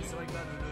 It's like that.